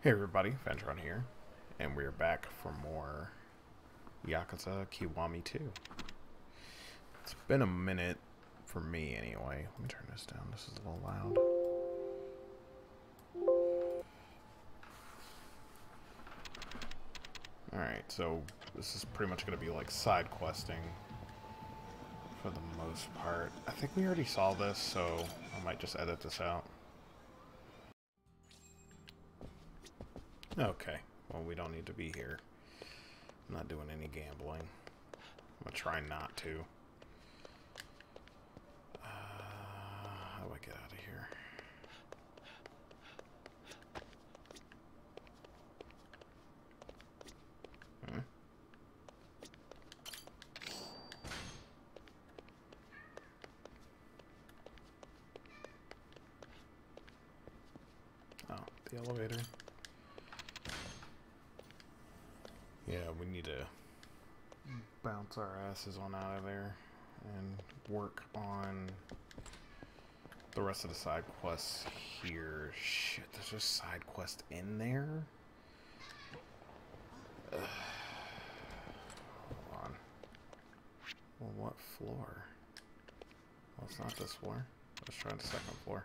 Hey everybody, Phantron here, and we're back for more Yakuza Kiwami 2. It's been a minute for me anyway. Let me turn this down, this is a little loud. Alright, so this is pretty much going to be like side questing for the most part. I think we already saw this, so I might just edit this out. Okay, well we don't need to be here. I'm not doing any gambling. I'm gonna try not to. Uh, how do I get out of here? Hmm? Oh, the elevator. Yeah, we need to bounce our asses on out of there and work on the rest of the side quests here. Shit, there's a side quest in there? Ugh. Hold on. Well, what floor? Well, it's not this floor. Let's try the second floor.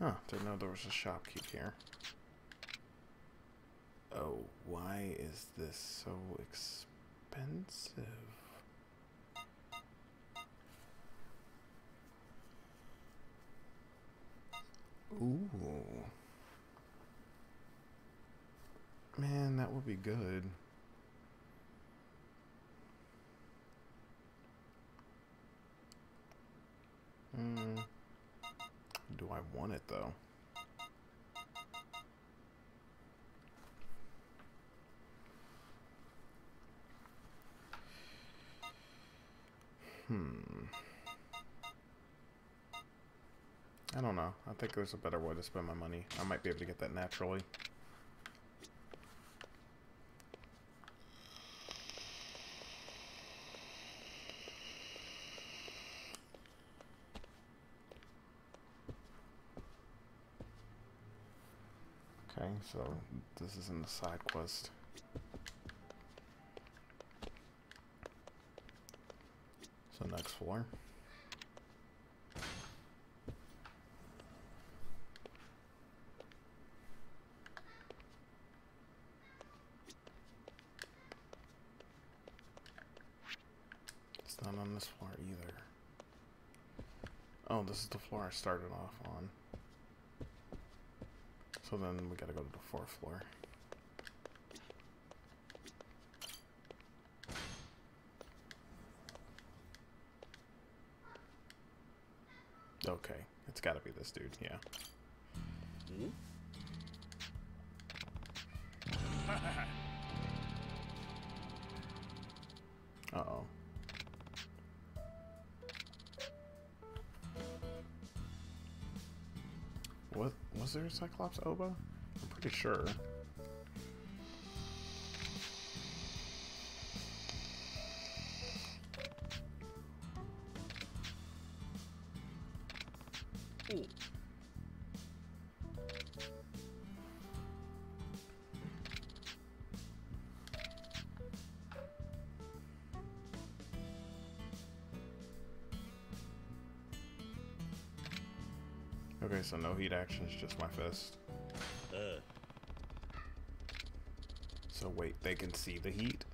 Oh, didn't know there was a shopkeep here. Oh, why is this so expensive? Ooh. Man, that would be good. Hmm. Do I want it though? Hmm. I don't know. I think there's a better way to spend my money. I might be able to get that naturally. Okay, so this is in the side quest. Next floor. It's not on this floor either. Oh, this is the floor I started off on. So then we gotta go to the fourth floor. Okay, it's gotta be this dude, yeah. Uh-oh. What was there a Cyclops Oba? I'm pretty sure. Okay, so no heat actions, just my fist. Uh, So wait, they can see the heat?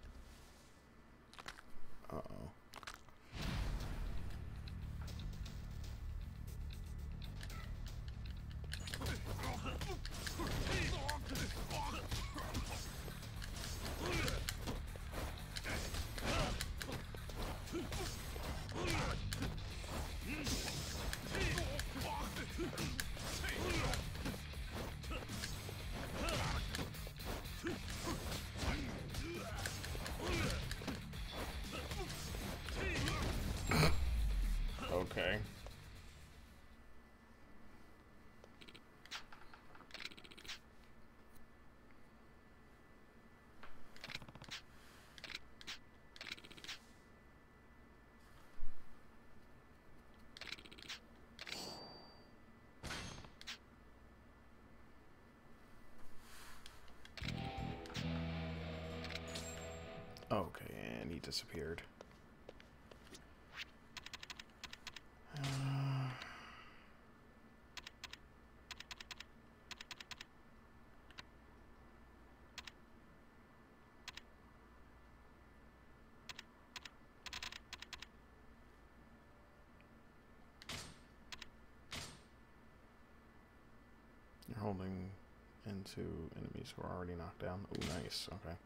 Into enemies who are already knocked down. Oh, nice. Okay.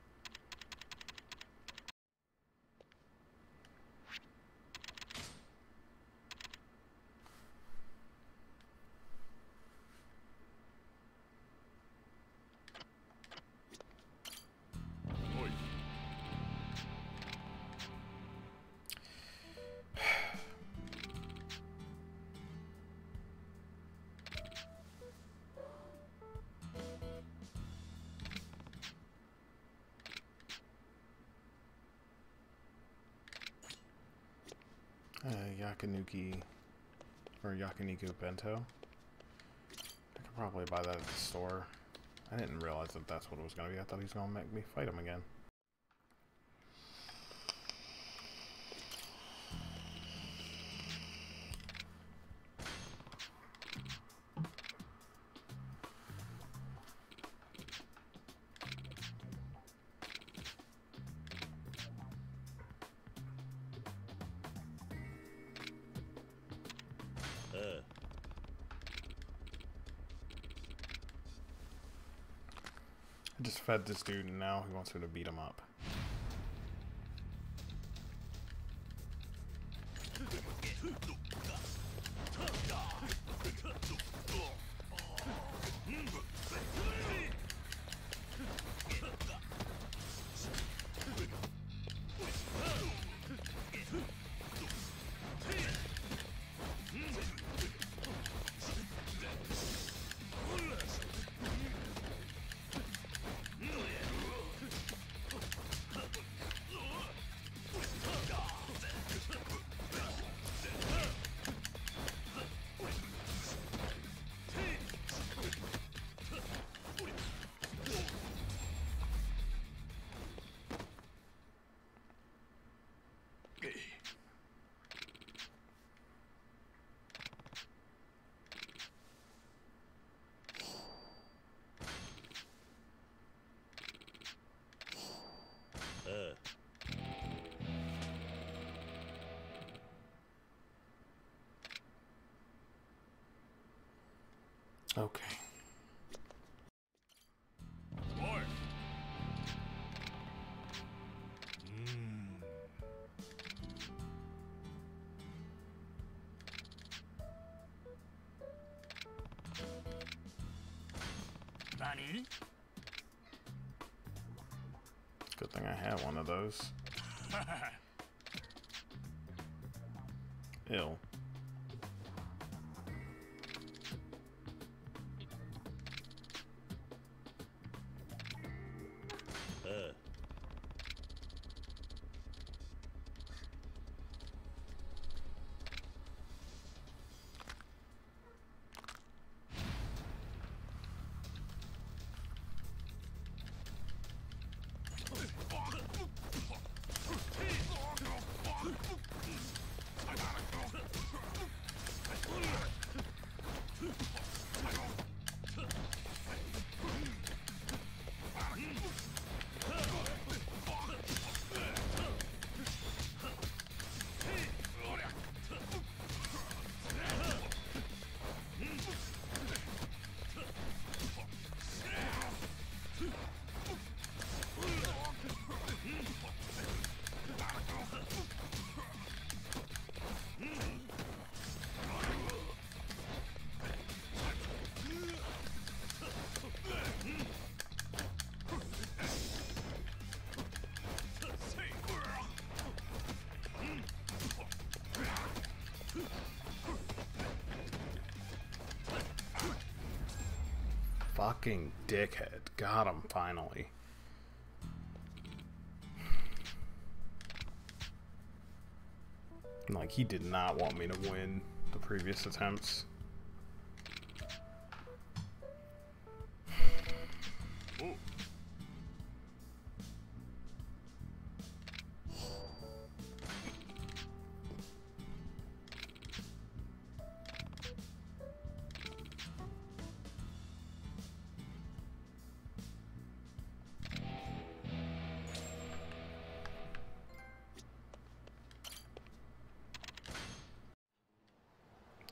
Yakanuki or Yakiniku Bento. I could probably buy that at the store. I didn't realize that that's what it was going to be. I thought he was going to make me fight him again. Fed this dude and now he wants me to beat him up. Good thing I had one of those. Ill. Fucking dickhead. Got him finally. Like, he did not want me to win the previous attempts.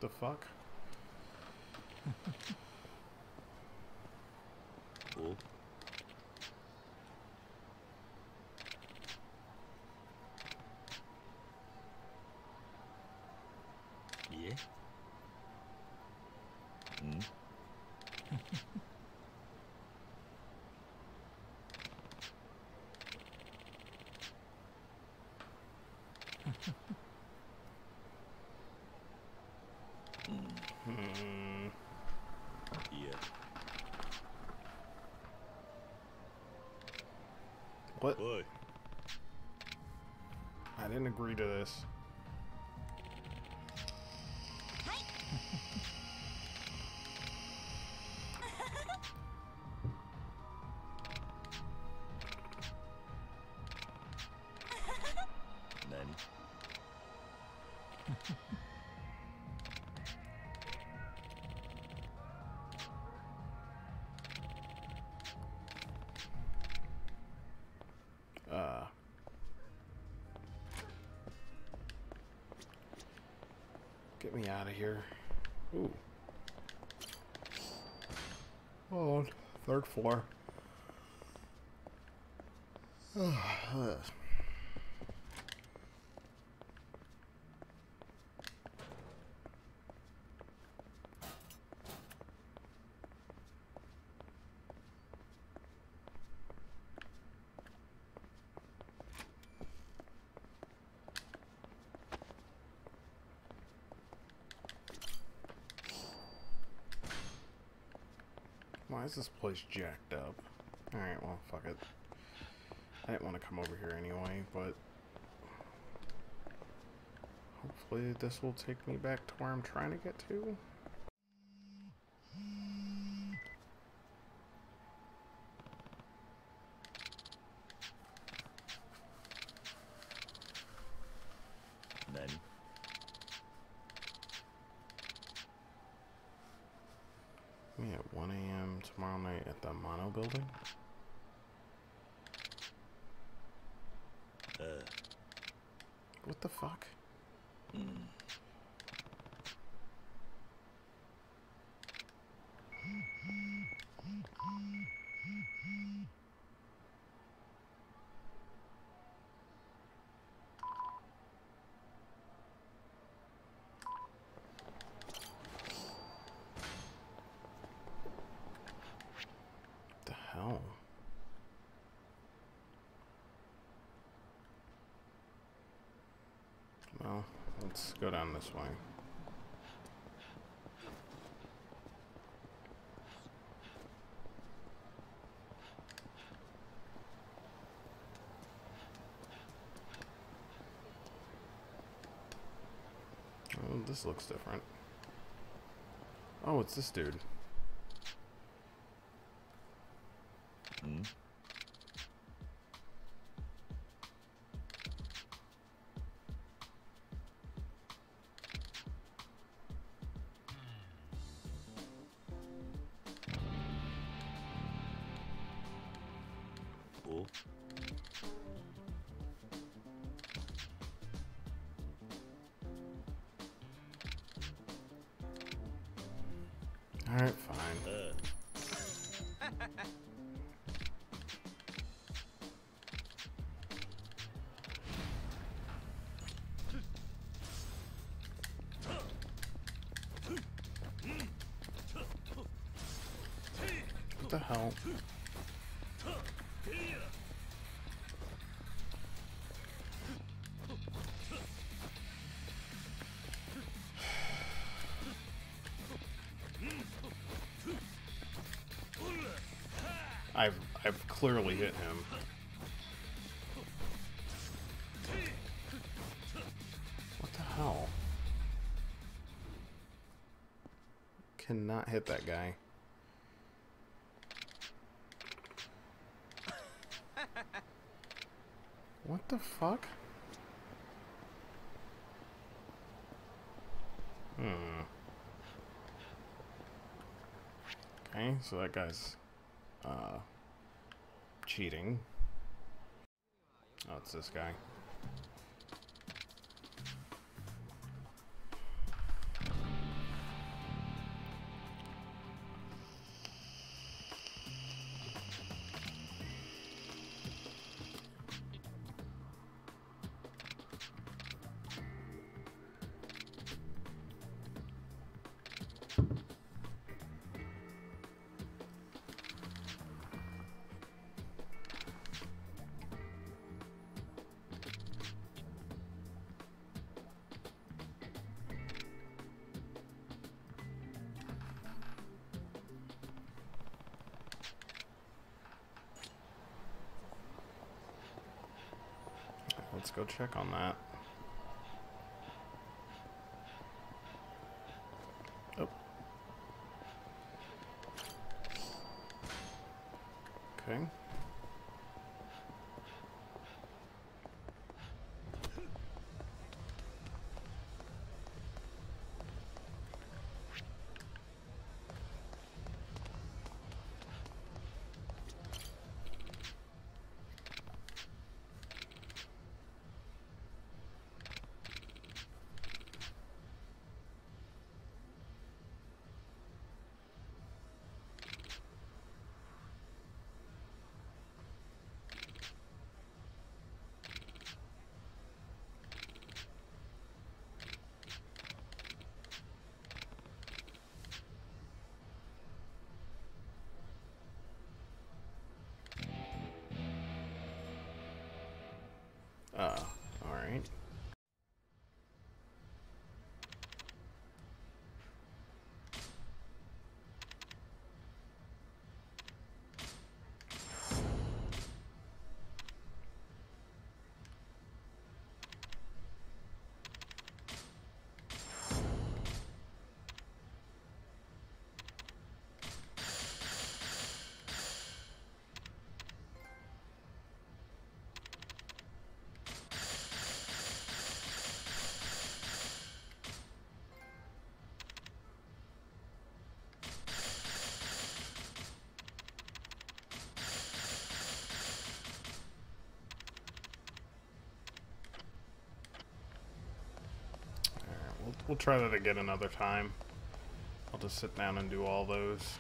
The fuck? cool. Yeah. Mm. Hmm. Yeah. What? Boy. I didn't agree to this. Third floor. Why is this place jacked up? Alright, well, fuck it. I didn't want to come over here anyway, but... Hopefully this will take me back to where I'm trying to get to. Nani? Me at 1 a.m. tomorrow night at the Mono Building? Uh. What the fuck? Mm. the hell? Well, let's go down this way. Oh, this looks different. Oh, it's this dude. Alright, fine. What the hell? Clearly hit him. What the hell? Cannot hit that guy. What the fuck? Hmm. Okay, so that guy's uh cheating. Oh, it's this guy. Check on that. Oh. Okay. Uh, We'll try that again another time. I'll just sit down and do all those.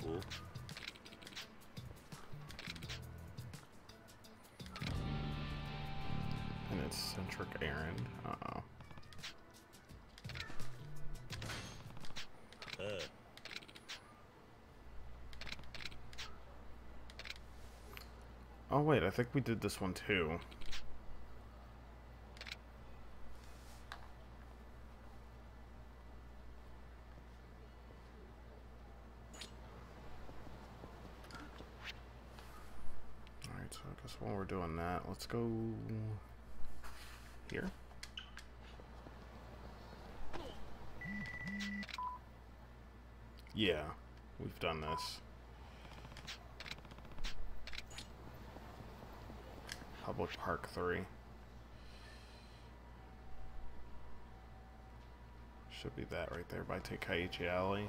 Cool. An eccentric errand. Uh-oh. Oh wait, I think we did this one too. Let's go here. Yeah, we've done this. Public Park 3. Should be that right there by Tenkaichi Alley.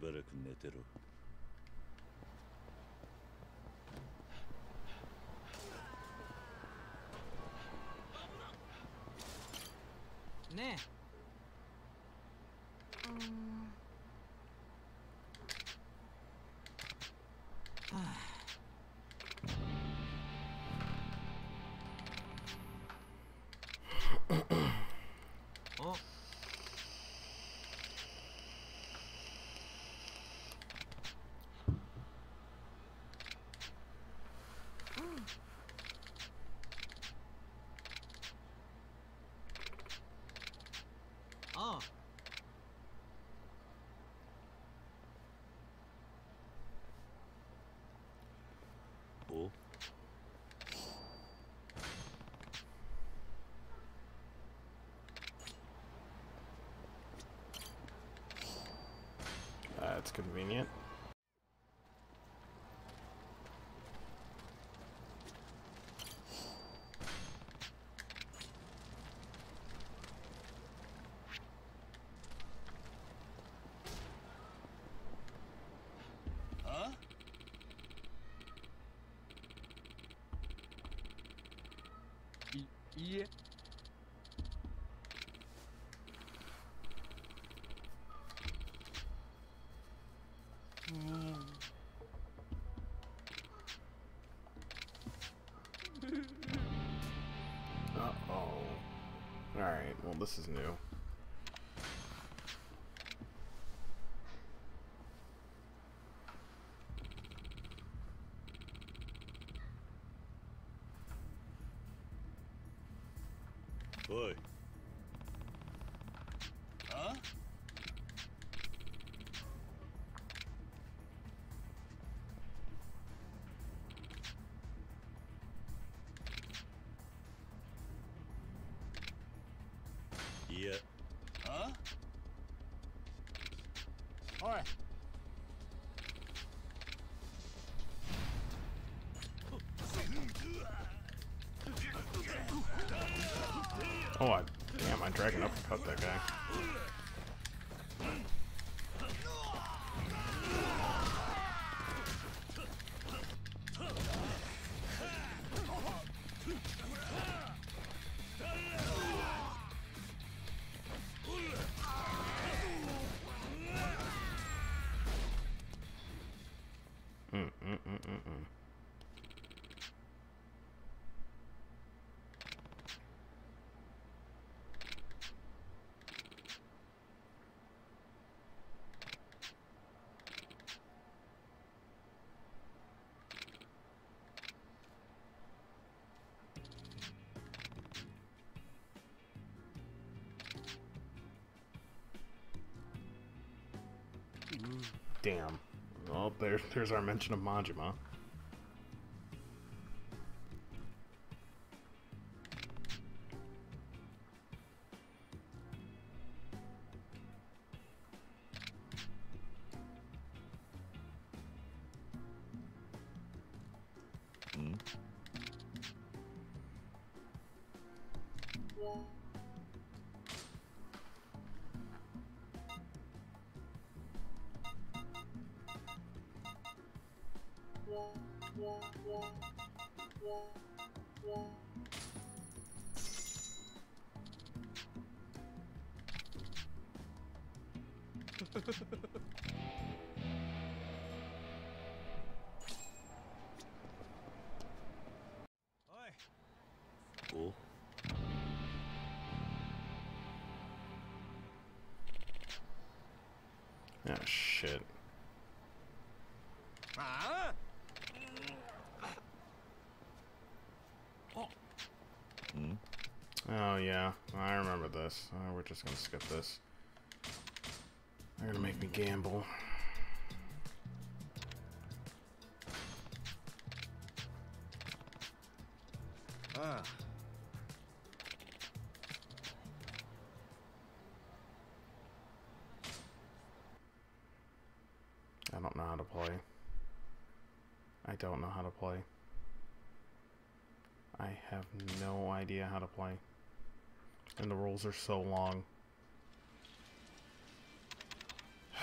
しばらく寝てろ That's convenient. Huh? Alright, well this is new. Oi. Huh? Dragon uppercut that guy. Damn. Well, there, there's our mention of Majima. Ha ha ha ha ha ha! Uh, we're just gonna skip this. They're gonna make me gamble. Rules are so long.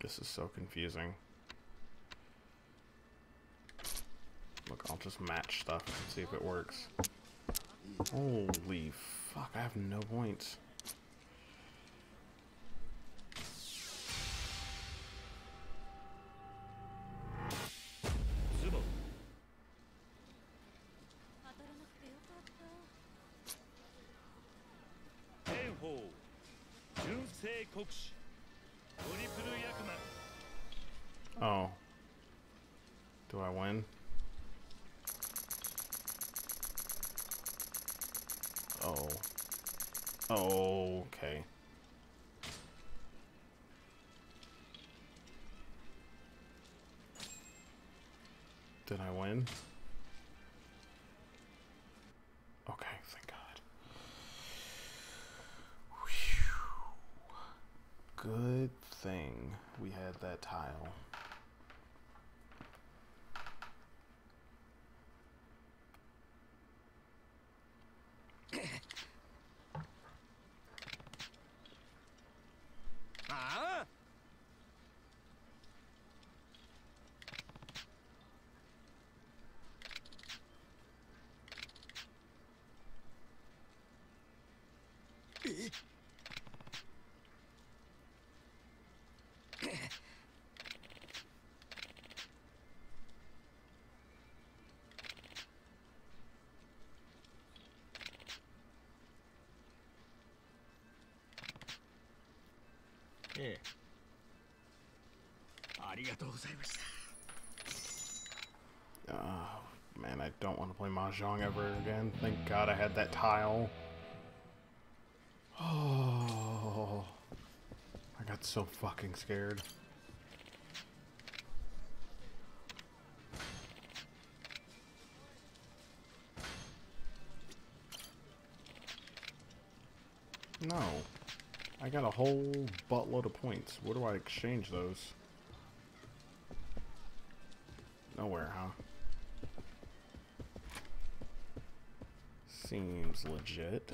This is so confusing. Look, I'll just match stuff see if it works. Holy fuck, I have no points. Oh, okay. Did I win? Okay, thank God. Whew. Good thing we had that tile. Oh, man, I don't want to play Mahjong ever again. Thank God I had that tile. Oh, I got so fucking scared. Got a whole buttload of points. Where do I exchange those? Nowhere, huh? Seems legit.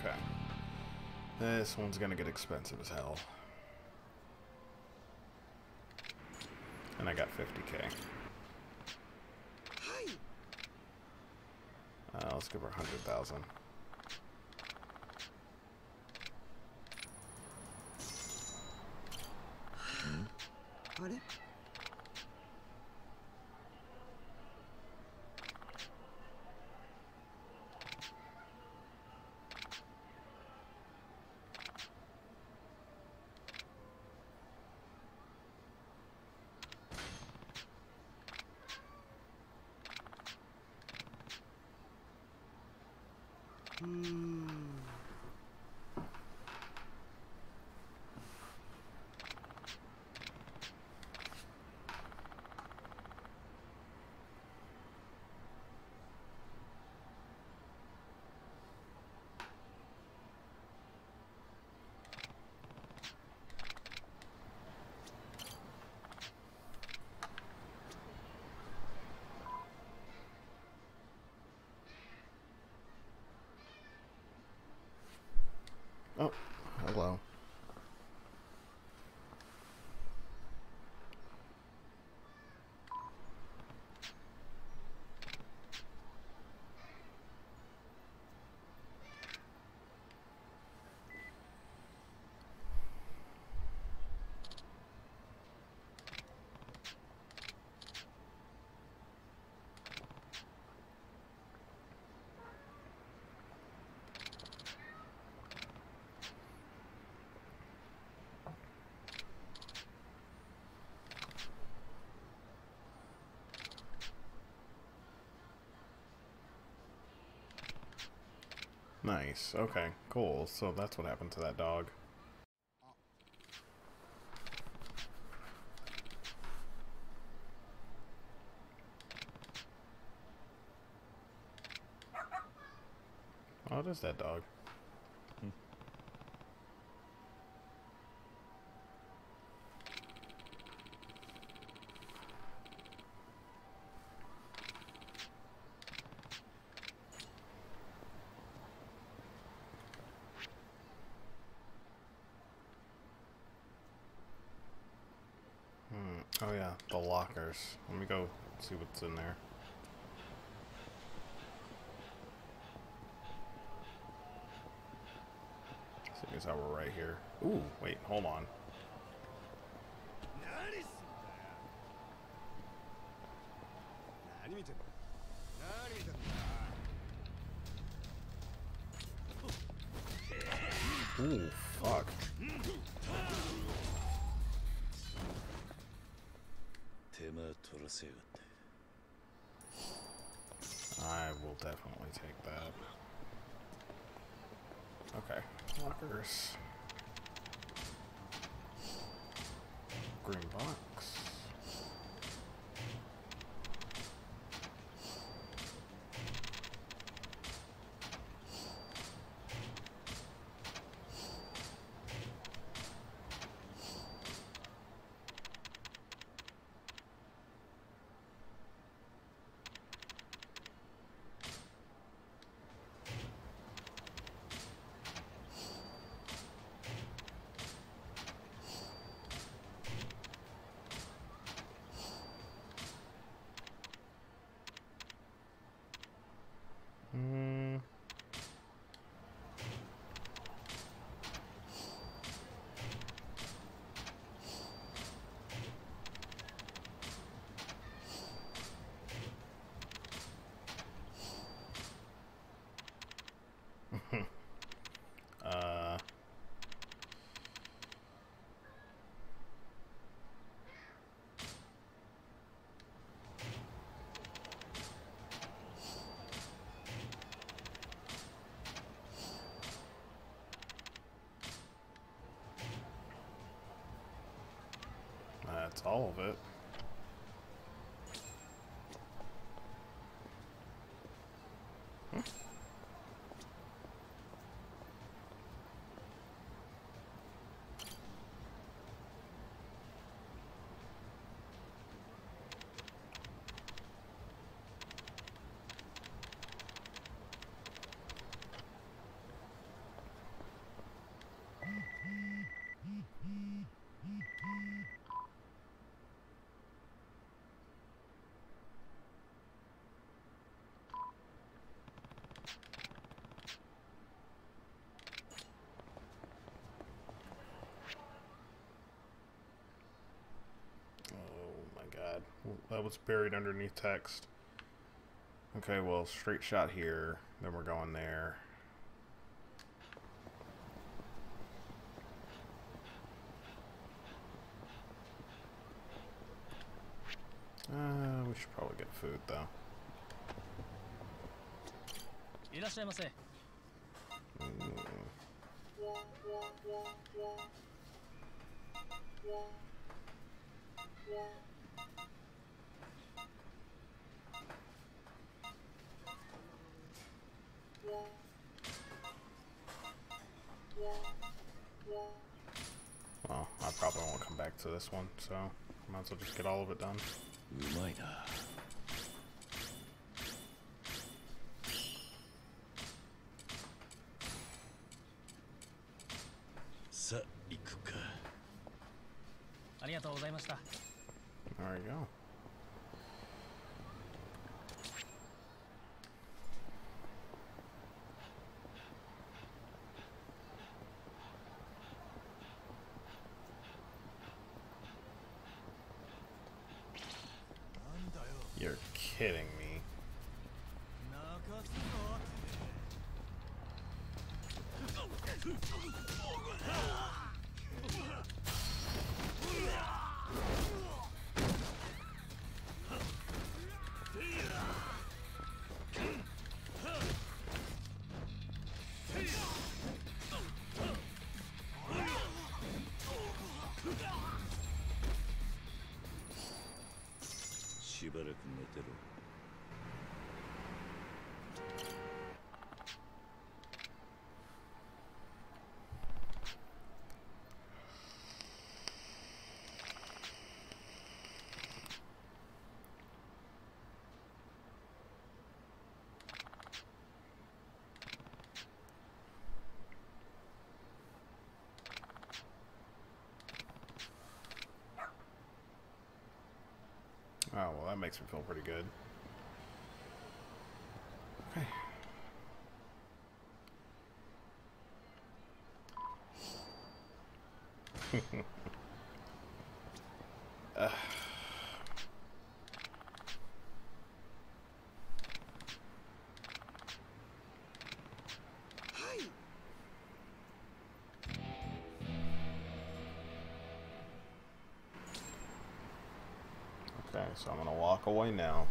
Okay. This one's gonna get expensive as hell. And I got 50k. Uh, let's give her 100,000. Oh, Nice. Okay, cool. So that's what happened to that dog. Oh, what is that dog? Oh yeah, the lockers. Let me go see what's in there. Seeing as how we're right here. Ooh, wait, hold on. Ooh, fuck. 테마 돌아세운 lockers. Green box. Hmm. uh. That's all of it. Hmm. Oh my god. That was buried underneath text. Okay, well, straight shot here. Then we're going there. Uh, we should probably get food though. いら Well, I probably won't come back to this one, so I might as well just get all of it done. Uh, しばらく寝てろ Oh, well, that makes me feel pretty good. Okay. uh. Okay, so I'm gonna walk away now.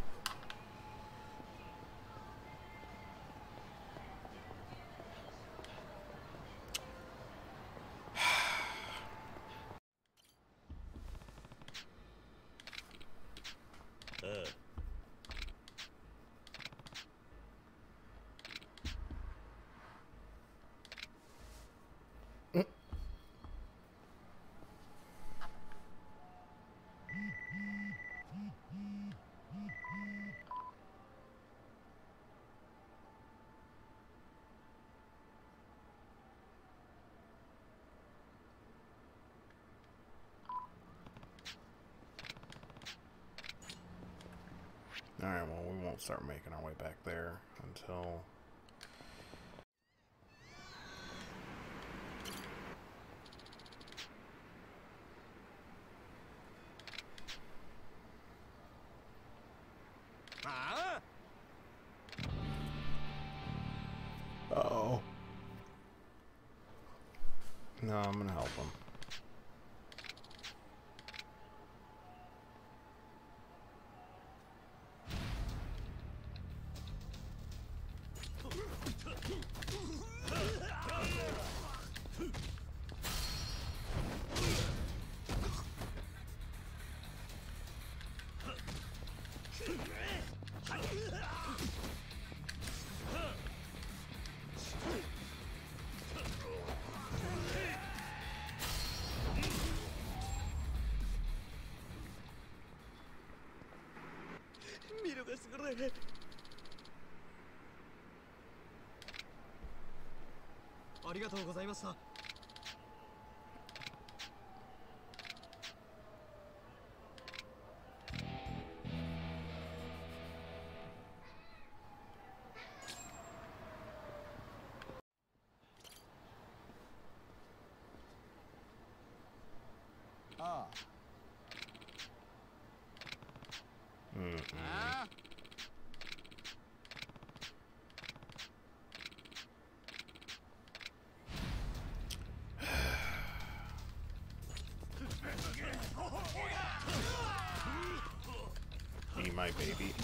Alright, well, we won't start making our way back there until... ですからありがとうございました。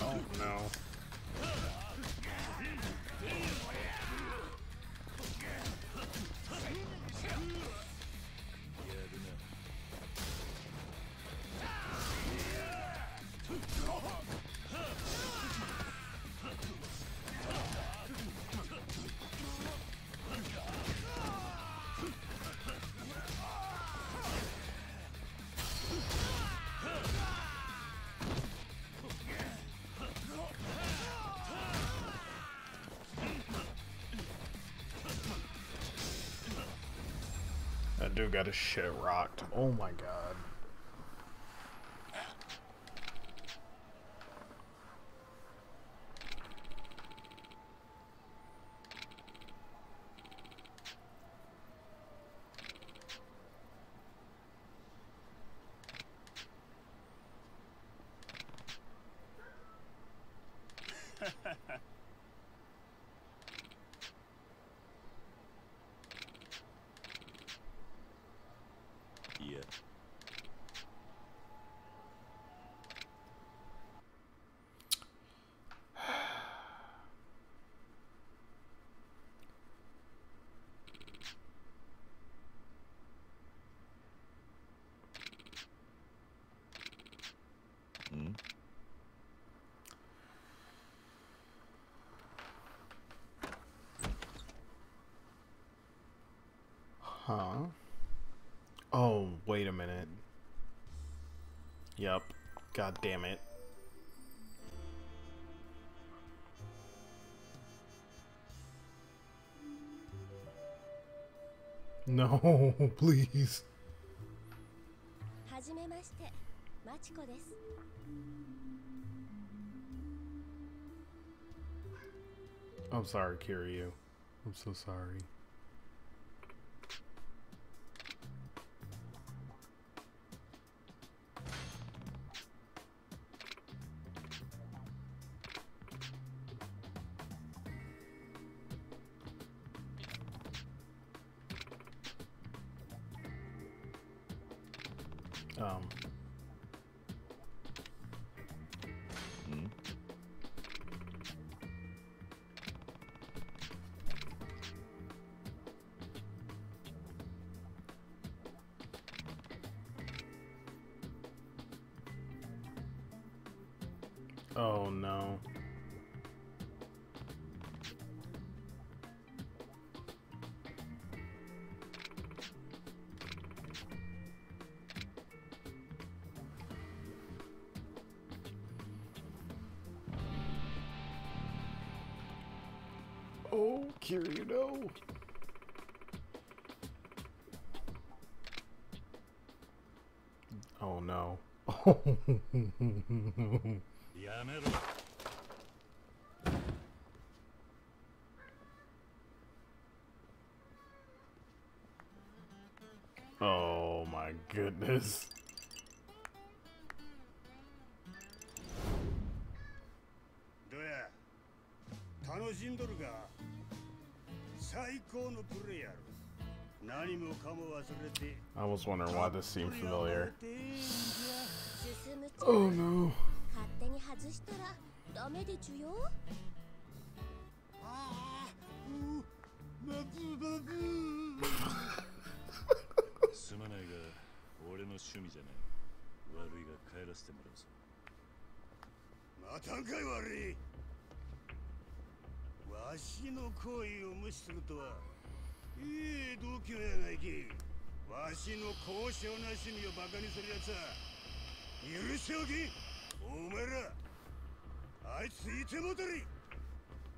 Oh no. Dude got his shit rocked. Oh my god. Huh? Oh, wait a minute. Yep. God damn it. No, please. I'm sorry, Kiryu. I'm so sorry. No, Kiryu, no. Oh no. oh my goodness. I was wondering why this seemed familiar. Oh no. すまないが俺の趣味じゃない悪いが帰らせてもらうぞまたんかい悪いわしの行を無視するとはいい度胸やないきわしの高尚な趣味をバカにするやつは許しておきお前らあいついてもたり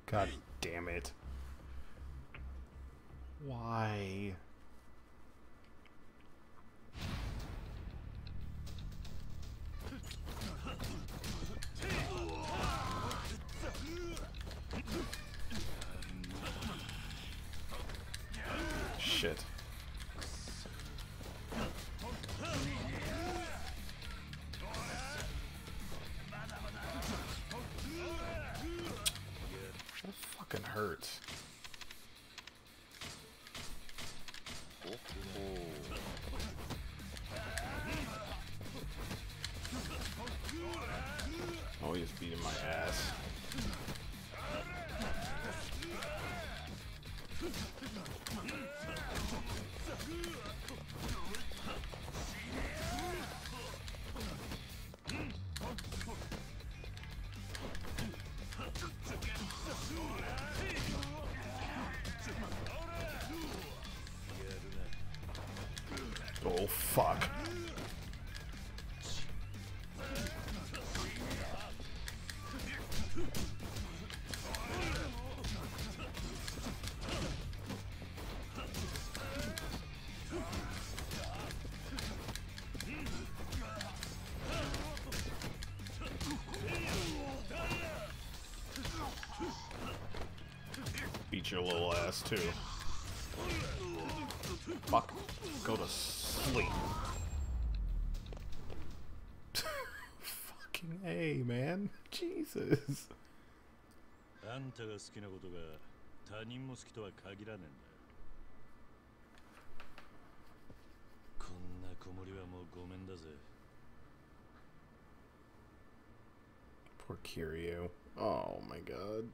God damn it. Why? Fuck. Beat your little ass too. Fuck. Go to sleep. Fucking A, man Jesus. あんたが好きなことが他人も好きとは限らねえんだこんな子守はもうごめんだぜ Poor Kiryu. Oh my god.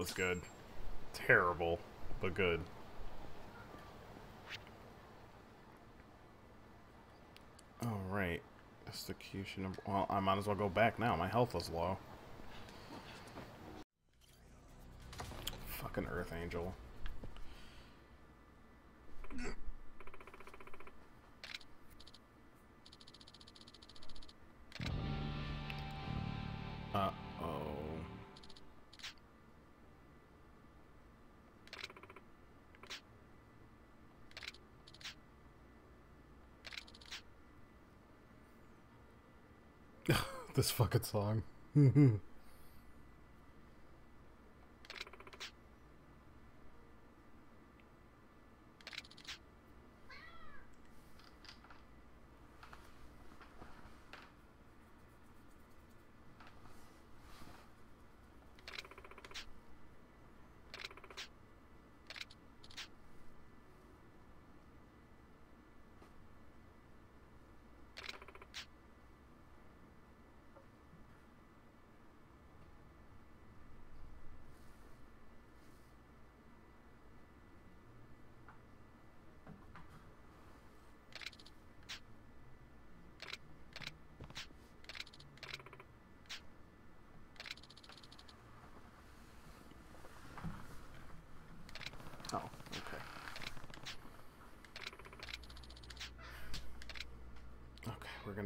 Was good. Terrible, but good. Alright. Execution. Well, I might as well go back now. My health is low. Fucking Earth Angel. Fucking song.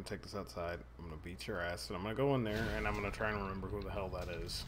take this outside. I'm gonna beat your ass, and I'm gonna go in there, and I'm gonna try and remember who the hell that is.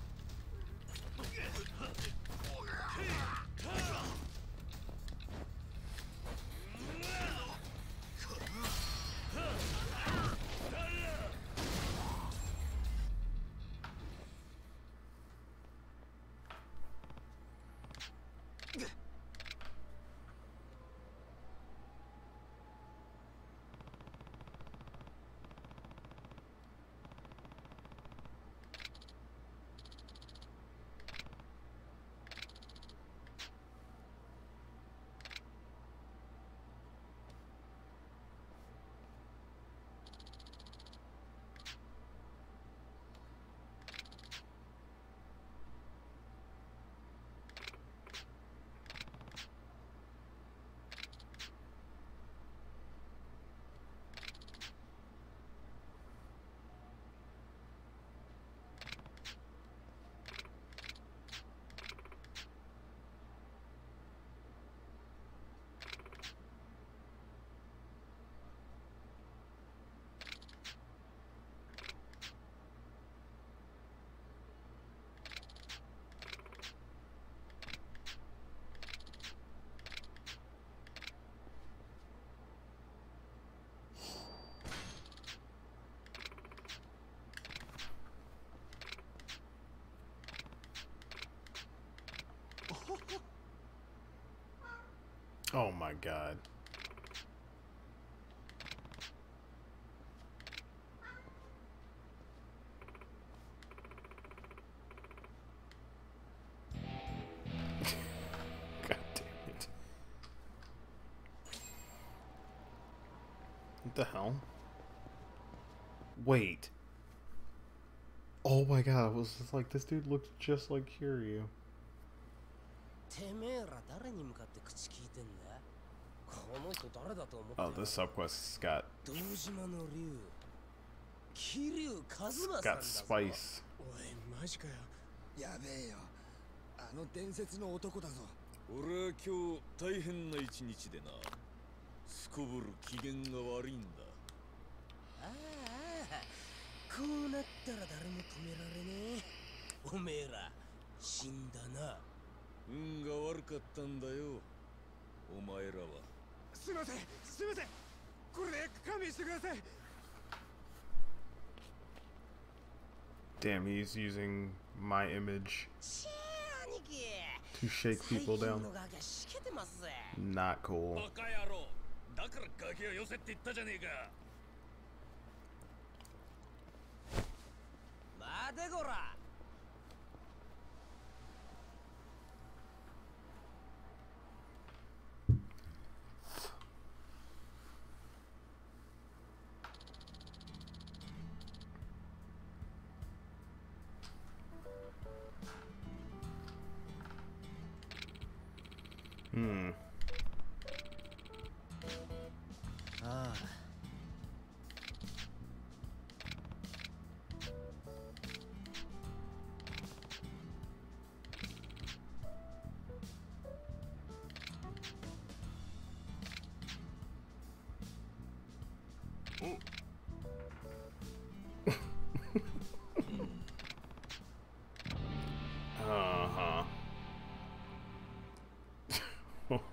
Oh my god. god damn it. What the hell? Wait. Oh my god, I was just like this dude looks just like Kiryu. Oh, this subquest's got 道島の竜。桐生一馬さん got spice おいマジかよ。やべえよ。あの伝説の男だぞ。俺は今日大変な一日でな。すこぶる機嫌が悪いんだ。ああこうなったら誰も止められねえ。おめえら死んだな。運が悪かったんだよ。お前らはすいませんすいませんこれで勘弁してください Damn, he's using my image to shake people down. Not cool.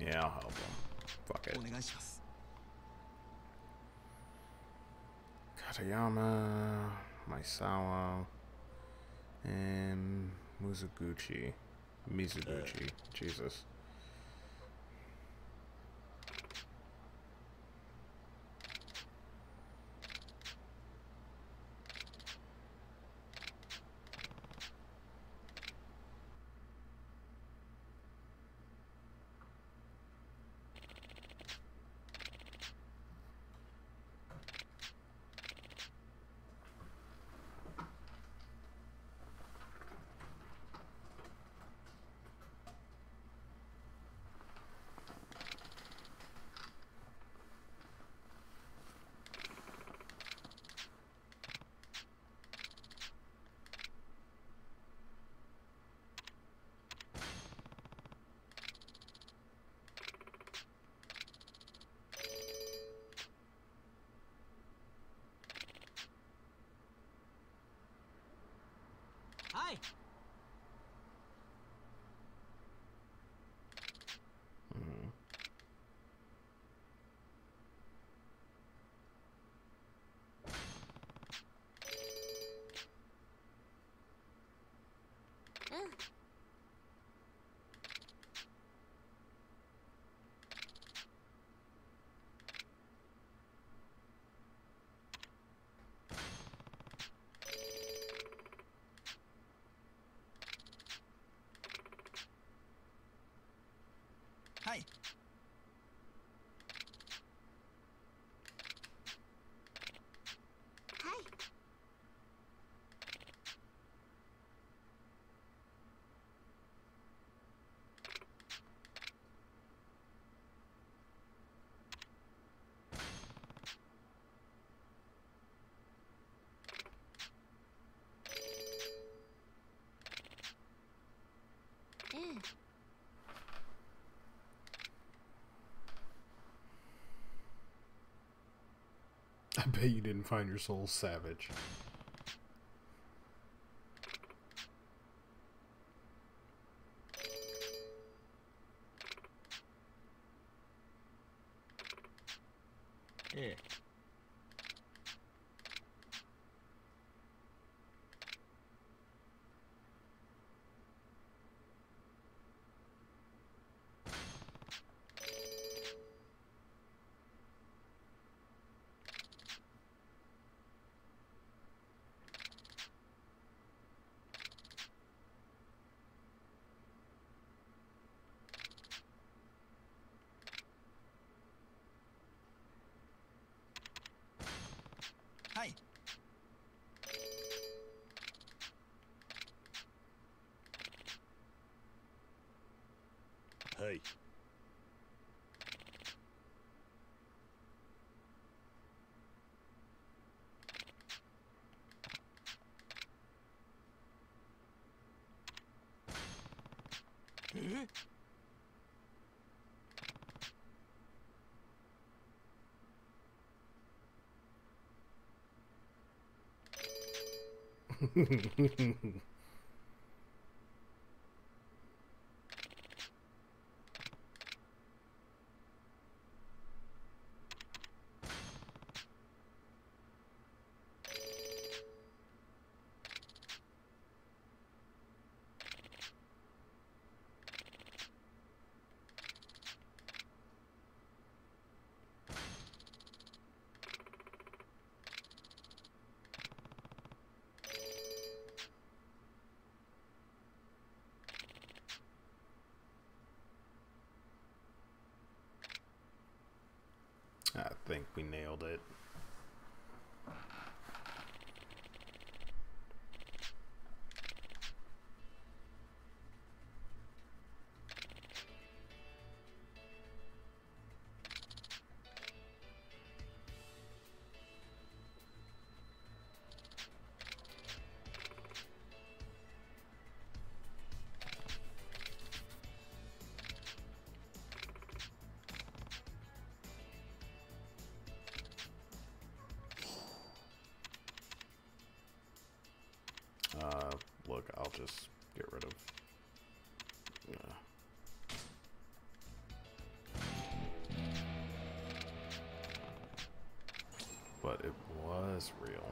Yeah, I'll help him. Fuck it. Katayama, Misawa, and Mizuguchi. Mizuguchi. Uh, Jesus. I bet you didn't find your soul savage. フフフフ。Think we nailed it. But it was real.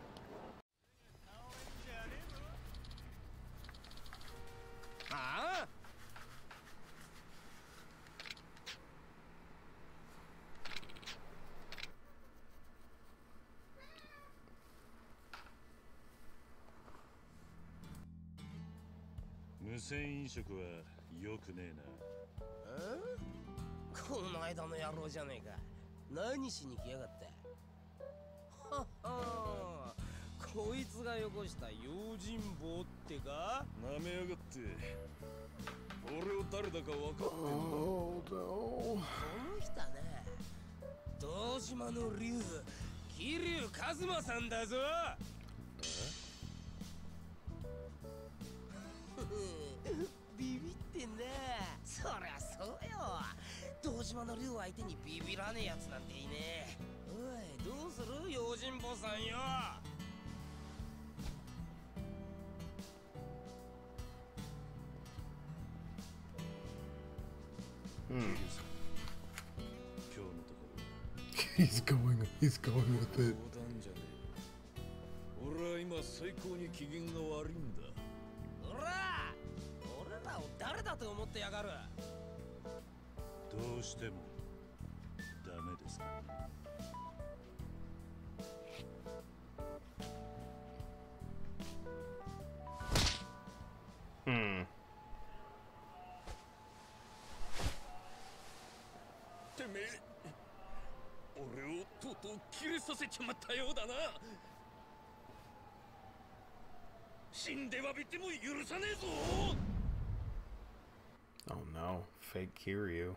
Ah? 無銭飲食は良くねえ？この間の野郎じゃねえか何しに来やがった？こいつがよこした用心棒ってか？ななめやがって。俺を誰だか分かってんだ Oh この人はな堂島の竜桐生一馬さんだぞ。ビビってんなそりゃそうよ。堂島の竜相手にビビらねえやつなんていねえ。おいどうする？用心棒さんよ Hmm. 今日のところ He's going. He's going with 冗 it. 談じゃねえ俺は今最高に機嫌が悪いんだおら俺らを誰だと思ってやがる？どうしてもとうとう切れさせちまったようだな死んでわびても許さねえぞ Oh no, fake Kiryu.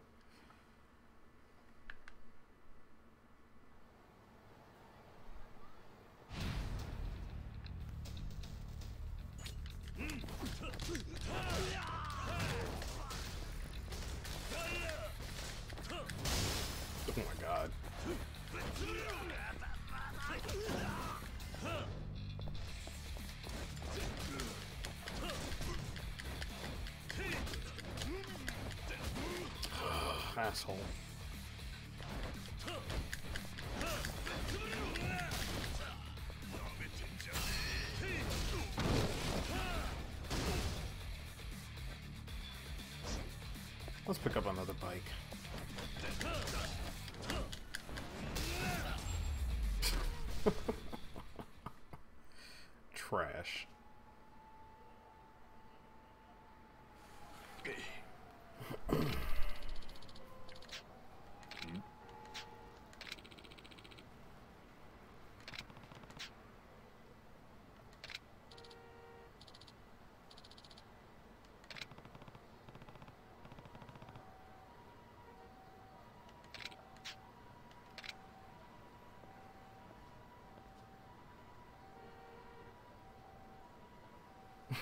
Trash.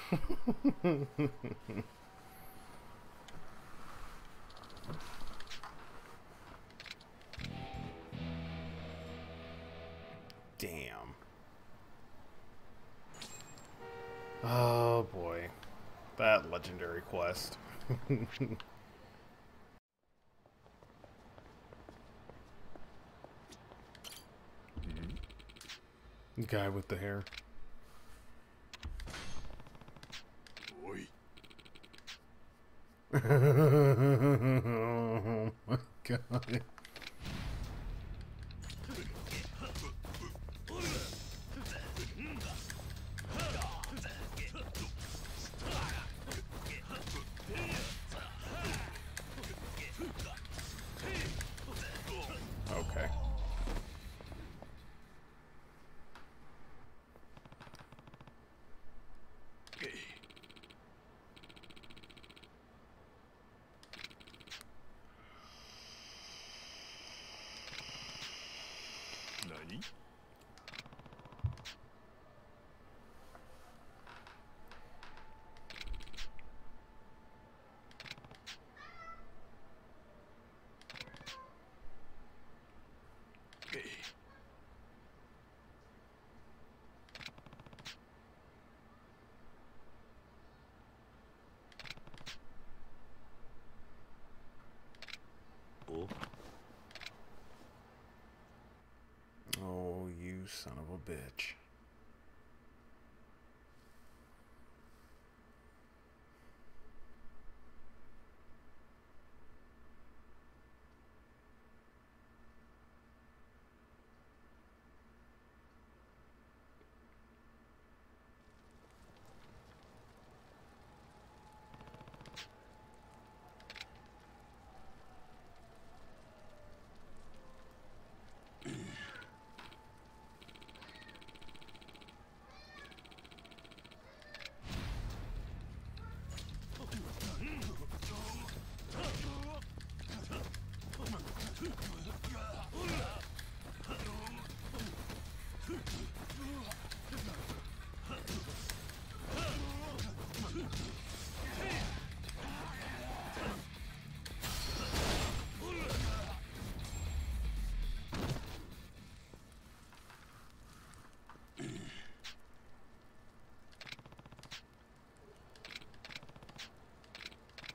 Damn. Oh boy. That legendary quest. The mm-hmm. guy with the hair. おい oh my god. Okay. son of a bitch.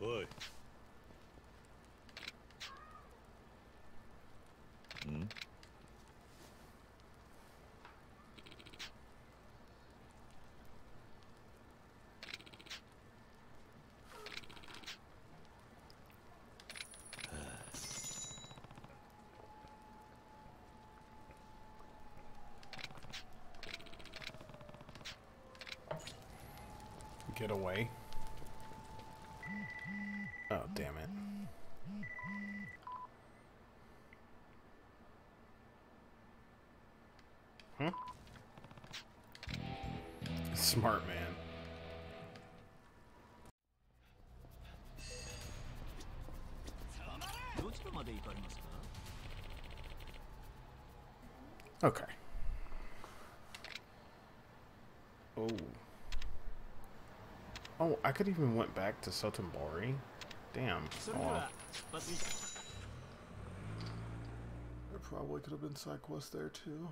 Oi. Hmm? Get away. Okay. Oh. Oh, I could even went back to Sotenbori. Damn. Oh. There probably could have been side quests there too.